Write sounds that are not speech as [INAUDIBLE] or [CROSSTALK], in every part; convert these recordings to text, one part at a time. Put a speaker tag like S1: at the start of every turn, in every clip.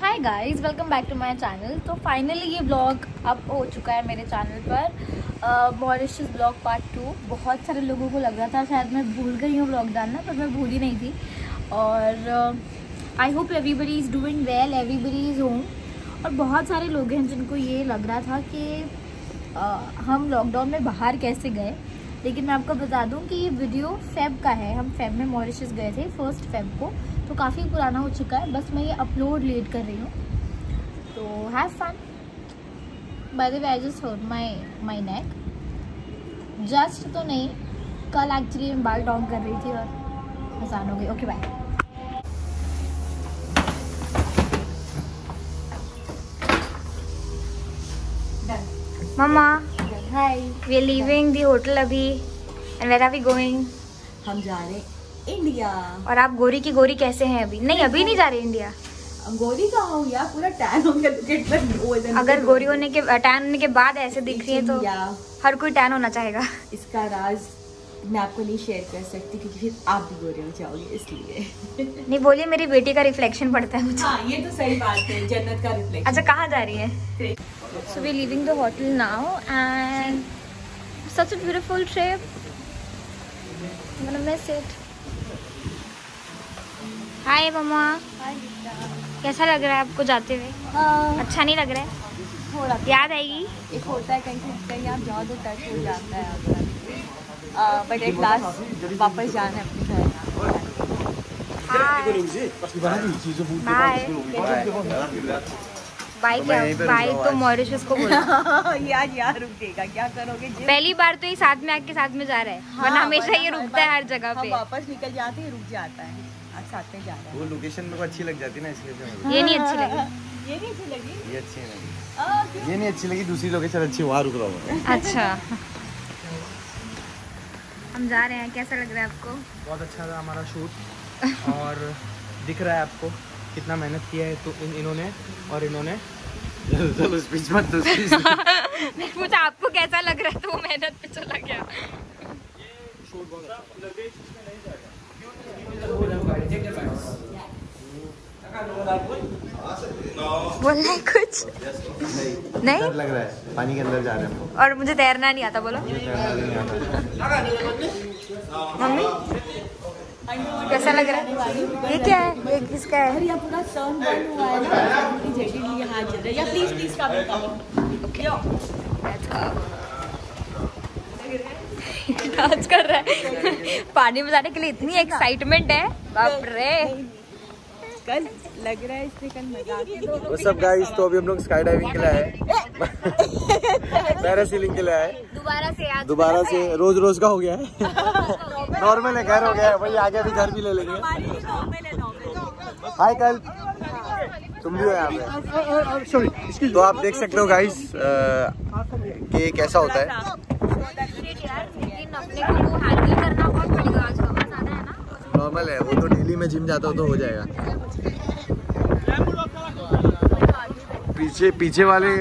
S1: Hi guys welcome back to my channel तो finally ये blog अब हो चुका है मेरे चैनल पर। मॉरिशस ब्लॉग पार्ट टू बहुत सारे लोगों को लग रहा था शायद मैं भूल गई हूँ ब्लॉग डालना पर मैं भूल ही नहीं थी। और I hope everybody is doing well everybody is home और बहुत सारे लोग हैं जिनको ये लग रहा था कि uh, हम लॉकडाउन में बाहर कैसे गए। लेकिन मैं आपको बता दूँ कि ये वीडियो फेब का है। हम फेब में मॉरिशस गए थे फ़र्स्ट फेब को। तो काफ़ी पुराना हो चुका है बस मैं ये अपलोड लेट कर रही हूँ। तो have fun by the way I just hurt my my neck just तो नहीं कल एक्चुअली मैं बाल डाउन कर रही थी और आसान हो गई। Okay bye mama
S2: hi
S1: we are leaving the hotel अभी and where are we going
S2: हम जा रहे हैं। इंडिया।
S1: और आप गोरी की गोरी कैसे हैं अभी? नहीं अभी नहीं जा रहे इंडिया।
S2: गोरी कहाँ हो यार? पूरा टैन हो गया।
S1: अगर गोरी होने के टैन होने के बाद ऐसे दिख रही है तो हर कोई टैन होना चाहेगा।
S2: इसका राज मैं आपको नहीं शेयर कर सकती क्योंकि फिर आप भी गोरे हो जाओगे इसलिए।
S1: नहीं बोलिए मेरी बेटी का रिफ्लेक्शन पड़ता है मुझे।
S2: हाँ ये तो सही बात है जन्नत का रिफ्लेक्शन
S1: अच्छा कहाँ जा रही है? So we living the hotel now and such a beautiful trip miss it hi mama. कैसा लग रहा है आपको जाते हुए? अच्छा नहीं लग रहा है?
S2: रहा
S1: याद आएगी?
S2: एक होता है कहीं कहीं आप जाओ तो टच हो जाता है आपका बट लास्ट वापस जाना है अपने घर।
S1: तो मॉरिशस को बोला। [LAUGHS]
S2: यार यार रुकेगा क्या करोगे?
S1: पहली बार तो ये साथ में आके साथ में जा रहा है।
S2: हाँ,
S1: वरना हमेशा ये रुकता है हर जगह पे।
S2: वापस निकल जाते हैं रुक जाता है। आज साथ में जा रहा
S3: वो लोकेशन मेरे को अच्छी लग जाती ना इसलिए
S1: ये नहीं अच्छी लगी।
S2: ये नहीं अच्छी लगी?
S3: ये अच्छी नहीं? ये अच्छी लगी दूसरी लोकेशन अच्छी वहाँ रुक रहा हूँ
S1: अच्छा। हम जा रहे हैं कैसा लग रहा है आपको?
S4: बहुत अच्छा था हमारा शूट और दिख रहा है आपको कितना मेहनत किया है तो इन इन्होंने और इन्होंने
S3: चलो स्पीच मत दो
S1: पूछा आपको कैसा लग रहा है तो वो मेहनत पे चला गया। बोलना है कुछ? नहीं?
S3: डर लग रहा है। पानी के अंदर जा रहे हैं।
S1: और मुझे तैरना नहीं आता बोलो। मम्मी कैसा लग रहा है? ये क्या है? ये किसका है।
S2: यहाँ पूरा सन बन हुआ है। ना पूरी जैकेट लिए हाथ चल रहा है। या please please come come
S1: dance कर रहा है। पानी में जाने के लिए इतनी एक्साइटमेंट है। बाप रे।
S2: कल लग रहा है इसने कल मज़ाक में दोनों
S3: What's तो अभी हम लोग स्काई डाइविंग के लिए आए। पैरासीलिंग के लिए आए।
S1: दोबारा से आज
S3: दोबारा से रोज रोज का हो गया है। नॉर्मल है घर हो गया है। भाई आगे अभी घर भी ले लेंगे। हाय कल। तुम भी हो यहाँ पे। तो आप देख सकते हो गाइस कि कैसा होता है
S1: लेकिन अपने को वो हैंडल करना बहुत पड़ेगा आज हवा ज़्यादा है ना
S3: नॉर्मल है, वो तो डेली में जिम जाता हो तो हो जाएगा। पीछे पीछे वाले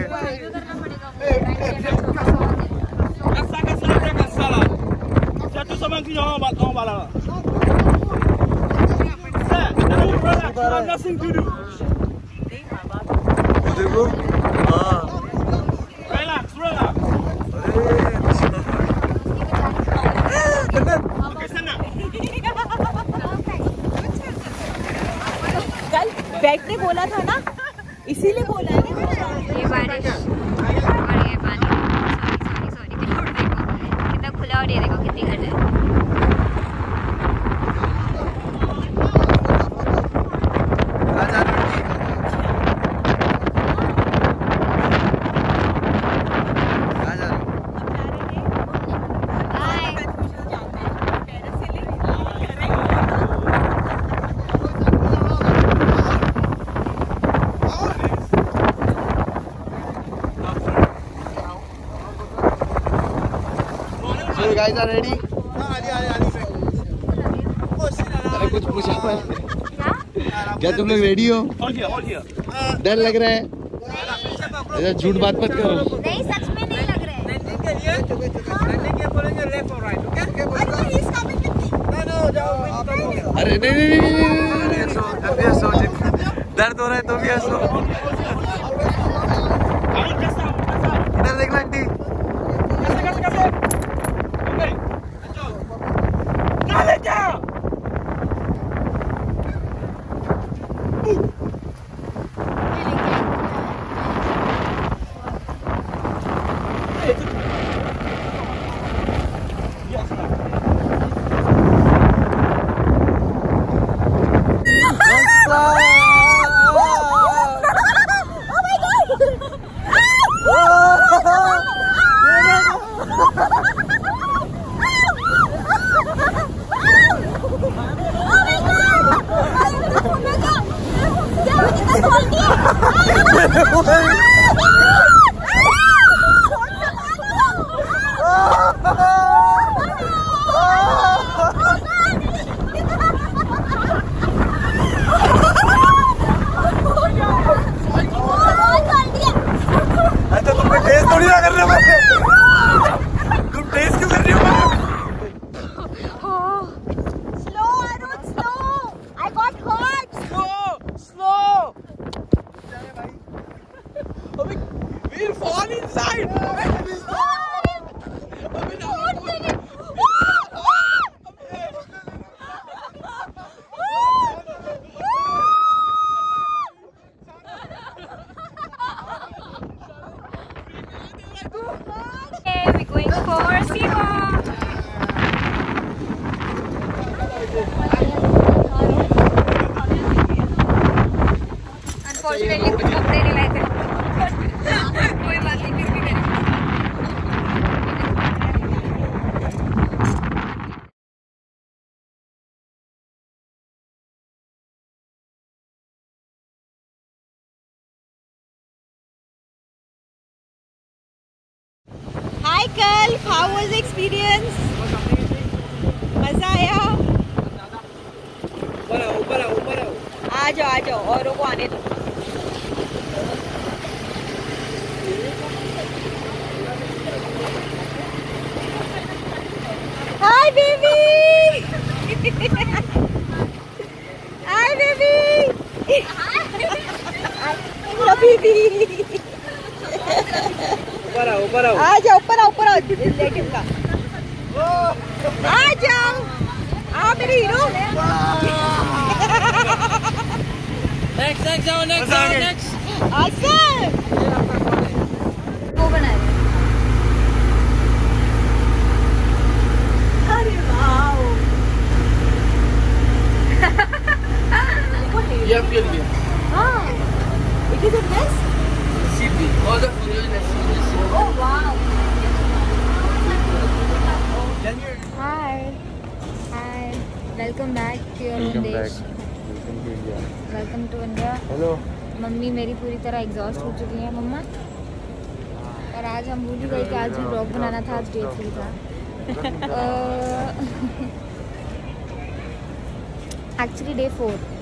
S3: हाँ
S2: कल बैग ने बोला था ना इसीलिए बोला है ना
S1: ये बारिश। और ये पानी। सॉरी सॉरी सॉरी कितना खुला और ये देखो कितनी घट है
S3: कहाँ जा रहे हो कहाँ जा रहे हो So you guys are ready? अरे कुछ पूछा मैंने क्या तुम लोग रेडी हो डर लग रहा है ऐसा झूठ बात मत करो
S1: नहीं सच में नहीं लग रहा है
S3: अरे नहीं नहीं नहीं, नहीं, नहीं, नहीं, नहीं, नहीं, सो- जल्दी से सो, जितना- दर्द हो रहा है तो भी हंसो
S2: Hi, Kalp. How was the experience? मजा आया
S5: ऊपर आओ ऊपर आओ ऊपर आओ
S2: आ जाओ आ जाओ औरों को आने दो Hi, baby. Hi, baby. Hello, baby.
S5: ऊपर आओ ऊपर आओ।
S2: आ जाओ ऊपर आओ ऊपर आओ। लेकिन का आ जाओ। आओ मेरे हीरो
S5: नेक्स्ट नेक्स्ट जाओ नेक्स्ट जाओ नेक्स्ट
S1: वो
S2: अरे वाओ।
S5: ये आपके लिए।
S2: हाँ। It is a mess
S5: CP और the full
S2: oh wow
S1: Hi. Hi. Welcome back to your own देश. Welcome to India.
S3: Hello
S1: mummy मेरी पूरी तरह एग्जॉस्ट हो चुकी है मम्मा और आज हम भूल ही गए कि आज भी ब्लॉग बनाना था आज डे थ्री था एक्चुअली डे फोर